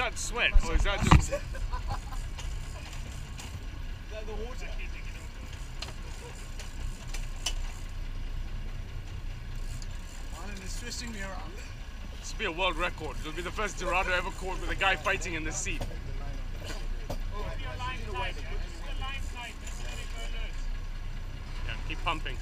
that sweat or is that just? Is that the water? Martin is twisting me around. This will be a world record. It'll be the first Dorado ever caught with a guy fighting in the seat. Yeah, keep pumping.